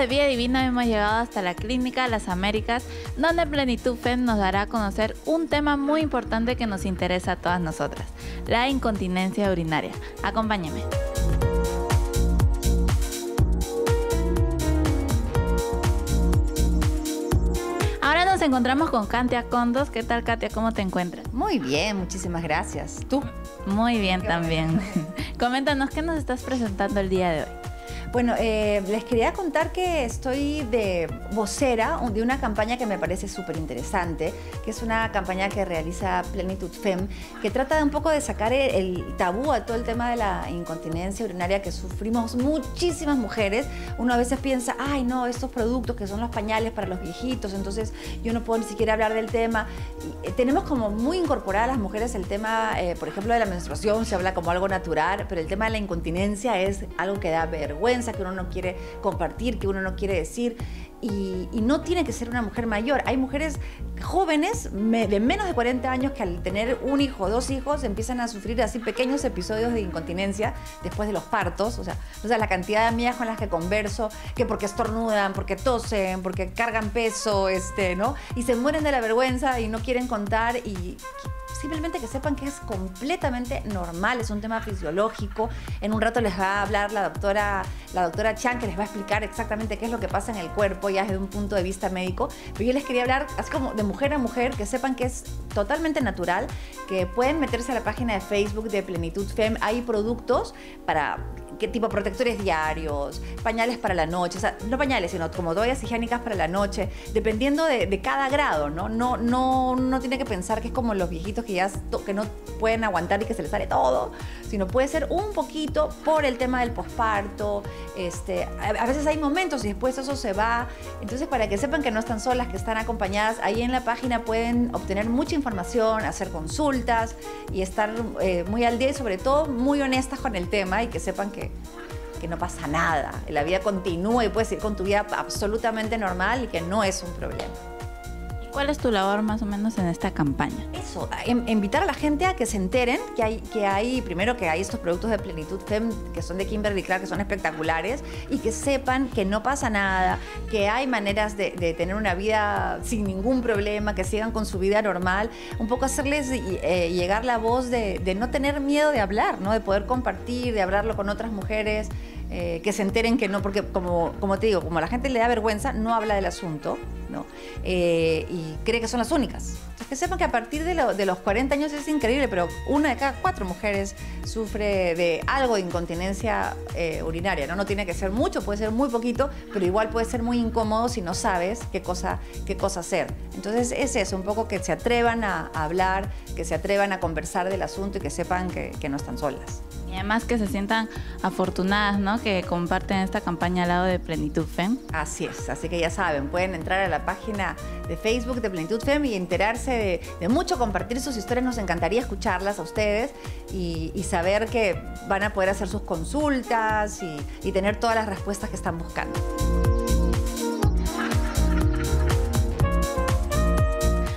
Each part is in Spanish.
De Vía Divina, hemos llegado hasta la Clínica Las Américas, donde Plenitud FEM nos dará a conocer un tema muy importante que nos interesa a todas nosotras, la incontinencia urinaria. Acompáñeme. Ahora nos encontramos con Katia Condos. ¿Qué tal, Katia? ¿Cómo te encuentras? Muy bien, muchísimas gracias. ¿Tú? Muy bien también. Coméntanos qué nos estás presentando el día de hoy. Bueno, eh, les quería contar que estoy de vocera de una campaña que me parece súper interesante, que es una campaña que realiza Plenitud Fem, que trata de un poco de sacar el, tabú a todo el tema de la incontinencia urinaria que sufrimos muchísimas mujeres. Uno a veces piensa, ay no, estos productos que son los pañales para los viejitos, entonces yo no puedo ni siquiera hablar del tema. Eh, tenemos como muy incorporadas las mujeres el tema, eh, por ejemplo, de la menstruación, se habla como algo natural, pero el tema de la incontinencia es algo que da vergüenza que uno no quiere compartir, que uno no quiere decir. Y, no tiene que ser una mujer mayor. Hay mujeres jóvenes de menos de 40 años que al tener un hijo dos hijos empiezan a sufrir así pequeños episodios de incontinencia después de los partos. O sea, o sea, la cantidad de amigas con las que converso, que porque estornudan, porque tosen, porque cargan peso, este, ¿no? Y se mueren de la vergüenza y no quieren contar y simplemente que sepan que es completamente normal, es un tema fisiológico. En un rato les va a hablar la doctora, la doctora Chan, que les va a explicar exactamente qué es lo que pasa en el cuerpo, ya desde un punto de vista médico. Pero yo les quería hablar, así como de mujer a mujer, que sepan que es totalmente natural, que pueden meterse a la página de Facebook de Plenitud Fem. Hay productos para qué tipo protectores diarios, pañales para la noche, o sea, no pañales, sino como toallas higiénicas para la noche, dependiendo de, cada grado, ¿no? No, no, no tiene que pensar que es como los viejitos que ya que no pueden aguantar y que se les sale todo, sino puede ser un poquito por el tema del posparto, este, a, veces hay momentos y después eso se va, entonces para que sepan que no están solas, que están acompañadas, ahí en la página pueden obtener mucha información, hacer consultas y estar eh, muy al día y sobre todo muy honestas con el tema y que sepan que que no pasa nada, la vida continúa y puedes ir con tu vida absolutamente normal y que no es un problema. ¿Cuál es tu labor más o menos en esta campaña? Eso, invitar a la gente a que se enteren que hay, que hay, primero que hay estos productos de plenitud FEM que son de Kimberly Clark, que son espectaculares, y que sepan que no pasa nada, que hay maneras de, tener una vida sin ningún problema, que sigan con su vida normal, un poco hacerles eh, llegar la voz de, de no tener miedo de hablar, ¿no? de poder compartir, de hablarlo con otras mujeres. Eh, que se enteren que no, porque como, como te digo, como a la gente le da vergüenza, no habla del asunto, ¿no? Eh, y cree que son las únicas. Entonces, que sepan que a partir de, de, los 40 años es increíble, pero una de cada cuatro mujeres sufre de algo de incontinencia eh, urinaria, ¿no? No tiene que ser mucho, puede ser muy poquito, pero igual puede ser muy incómodo si no sabes qué cosa, qué cosa hacer. Entonces, es eso, un poco que se atrevan a, hablar, que se atrevan a conversar del asunto y que sepan que, que no están solas. Y además que se sientan afortunadas, ¿no? Que comparten esta campaña al lado de Plenitud FEM. Así es, así que ya saben, pueden entrar a la página de Facebook de Plenitud FEM y enterarse de, mucho, compartir sus historias. Nos encantaría escucharlas a ustedes y, saber que van a poder hacer sus consultas y, y tener todas las respuestas que están buscando.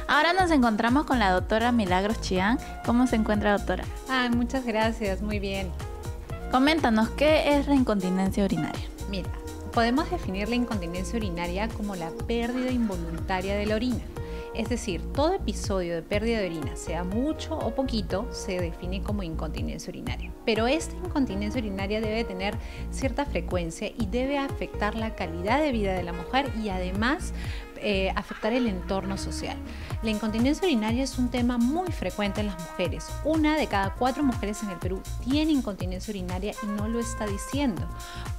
Ahora nos encontramos con la doctora Milagros Chiang. ¿Cómo se encuentra, doctora? Ah, muchas gracias, muy bien. Coméntanos, ¿qué es la incontinencia urinaria? Mira, podemos definir la incontinencia urinaria como la pérdida involuntaria de la orina. Es decir, todo episodio de pérdida de orina, sea mucho o poquito, se define como incontinencia urinaria. Pero esta incontinencia urinaria debe tener cierta frecuencia y debe afectar la calidad de vida de la mujer y además eh, afectar el entorno social. La incontinencia urinaria es un tema muy frecuente en las mujeres. Una de cada cuatro mujeres en el Perú tiene incontinencia urinaria y no lo está diciendo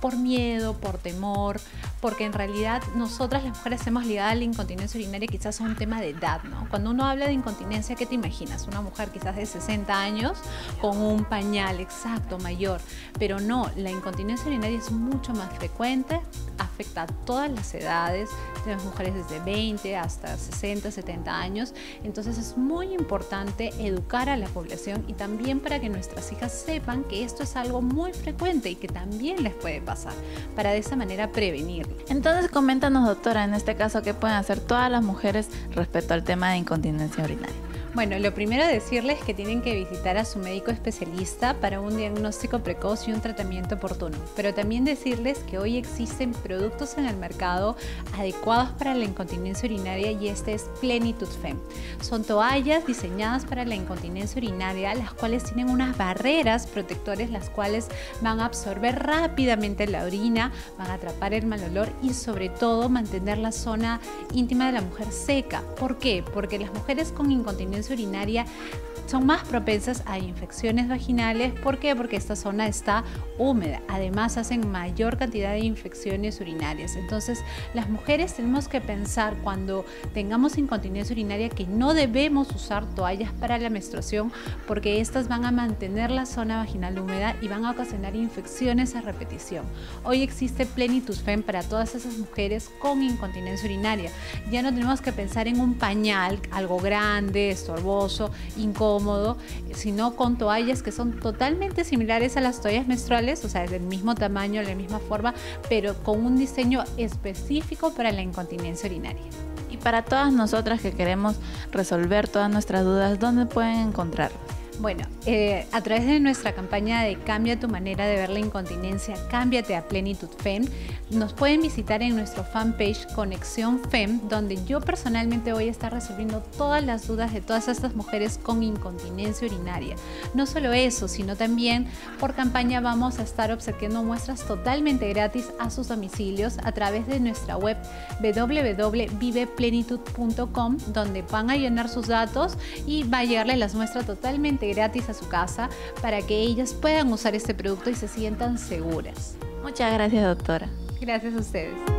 por miedo, por temor, porque en realidad nosotras las mujeres hemos ligado a la incontinencia urinaria quizás a un tema de edad, ¿no? Cuando uno habla de incontinencia, ¿qué te imaginas? Una mujer quizás de 60 años con un pañal exacto, mayor, pero no, la incontinencia urinaria es mucho más frecuente, afecta a todas las edades, de las mujeres desde 20 hasta 60, 70 años. Entonces es muy importante educar a la población y también para que nuestras hijas sepan que esto es algo muy frecuente y que también les puede pasar, para de esa manera prevenirlo. Entonces coméntanos doctora, en este caso, ¿qué pueden hacer todas las mujeres respecto al tema de incontinencia urinaria? Bueno, lo primero decirles que tienen que visitar a su médico especialista para un diagnóstico precoz y un tratamiento oportuno. Pero también decirles que hoy existen productos en el mercado adecuados para la incontinencia urinaria y este es Plenitude Fem. Son toallas diseñadas para la incontinencia urinaria, las cuales tienen unas barreras protectores, las cuales van a absorber rápidamente la orina, van a atrapar el mal olor y sobre todo mantener la zona íntima de la mujer seca. ¿Por qué? Porque las mujeres con incontinencia urinaria son más propensas a infecciones vaginales. ¿Por qué? Porque esta zona está húmeda. Además, hacen mayor cantidad de infecciones urinarias. Entonces, las mujeres tenemos que pensar cuando tengamos incontinencia urinaria que no debemos usar toallas para la menstruación porque estas van a mantener la zona vaginal húmeda y van a ocasionar infecciones a repetición. Hoy existe Plenitus Fem para todas esas mujeres con incontinencia urinaria. Ya no tenemos que pensar en un pañal, algo grande, incómodo cómodo, sino con toallas que son totalmente similares a las toallas menstruales, o sea, del mismo tamaño, de la misma forma, pero con un diseño específico para la incontinencia urinaria. Y para todas nosotras que queremos resolver todas nuestras dudas, ¿dónde pueden encontrarlo? Bueno, eh, a través de nuestra campaña de Cambia tu manera de ver la incontinencia, cámbiate a Plenitud FEM, nos pueden visitar en nuestro fanpage Conexión FEM, donde yo personalmente voy a estar resolviendo todas las dudas de todas estas mujeres con incontinencia urinaria. No solo eso, sino también por campaña vamos a estar obsequiando muestras totalmente gratis a sus domicilios a través de nuestra web www.viveplenitud.com, donde van a llenar sus datos y va a llegarles las muestras totalmente gratis a su casa para que ellas puedan usar este producto y se sientan seguras. Muchas gracias, doctora. Gracias a ustedes.